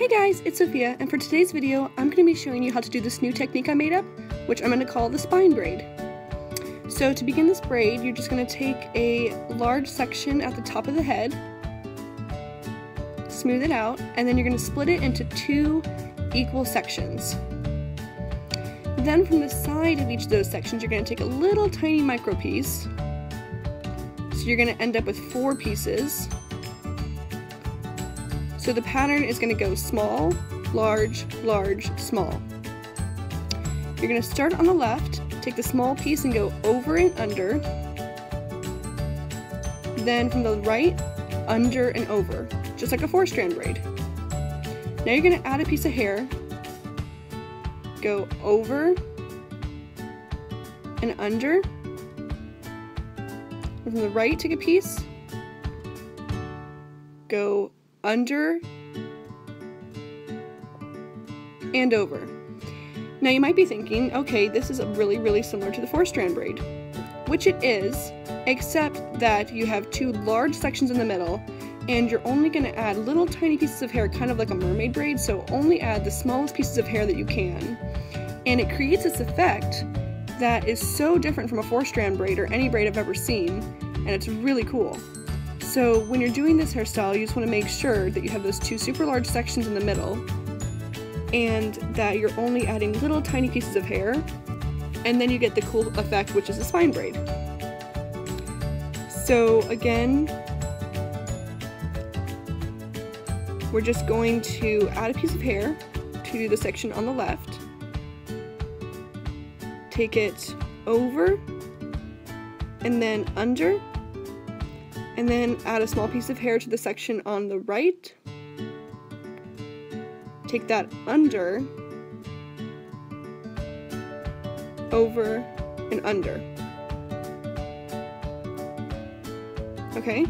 Hey guys, it's Sophia, and for today's video, I'm going to be showing you how to do this new technique I made up, which I'm going to call the spine braid. So to begin this braid, you're just going to take a large section at the top of the head, smooth it out, and then you're going to split it into two equal sections. Then from the side of each of those sections, you're going to take a little tiny micro piece. So you're going to end up with four pieces. So the pattern is going to go small, large, large, small. You're going to start on the left, take the small piece and go over and under. Then from the right, under and over, just like a four strand braid. Now you're going to add a piece of hair, go over and under. And from the right, take a piece, go under and over. Now you might be thinking, okay, this is really, really similar to the four strand braid, which it is, except that you have two large sections in the middle and you're only going to add little tiny pieces of hair, kind of like a mermaid braid, so only add the smallest pieces of hair that you can. And it creates this effect that is so different from a four strand braid or any braid I've ever seen, and it's really cool. So when you're doing this hairstyle, you just want to make sure that you have those two super large sections in the middle and that you're only adding little tiny pieces of hair and then you get the cool effect which is a spine braid. So again, we're just going to add a piece of hair to the section on the left, take it over and then under and then add a small piece of hair to the section on the right. Take that under, over, and under. Okay?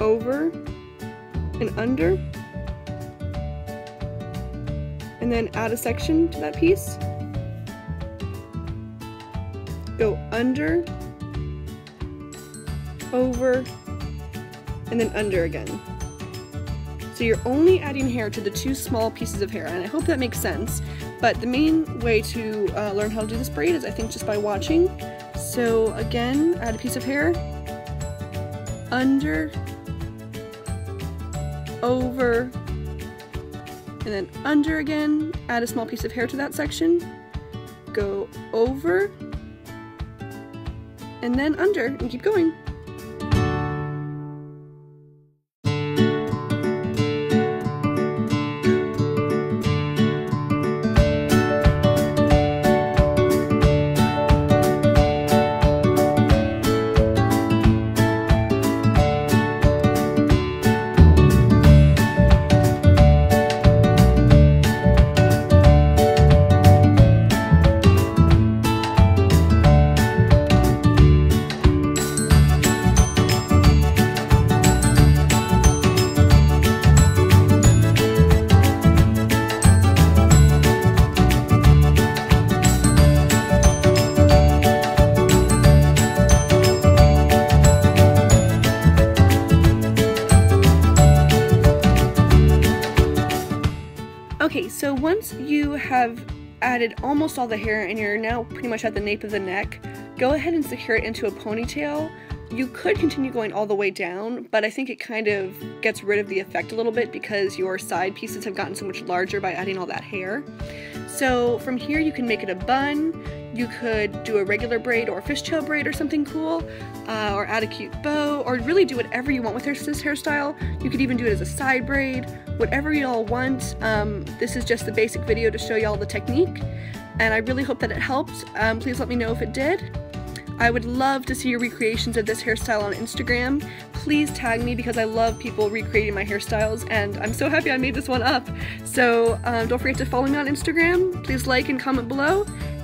Over and under. And then add a section to that piece. Go under over, and then under again. So you're only adding hair to the two small pieces of hair, and I hope that makes sense. But the main way to uh, learn how to do this braid is I think just by watching. So again, add a piece of hair, under, over, and then under again, add a small piece of hair to that section, go over, and then under, and keep going. So once you have added almost all the hair and you're now pretty much at the nape of the neck, go ahead and secure it into a ponytail. You could continue going all the way down, but I think it kind of gets rid of the effect a little bit because your side pieces have gotten so much larger by adding all that hair. So from here you can make it a bun, you could do a regular braid or a fishtail braid or something cool, uh, or add a cute bow, or really do whatever you want with this hairstyle. You could even do it as a side braid, whatever y'all want. Um, this is just the basic video to show y'all the technique, and I really hope that it helped. Um, please let me know if it did. I would love to see your recreations of this hairstyle on Instagram. Please tag me because I love people recreating my hairstyles and I'm so happy I made this one up. So um, don't forget to follow me on Instagram. Please like and comment below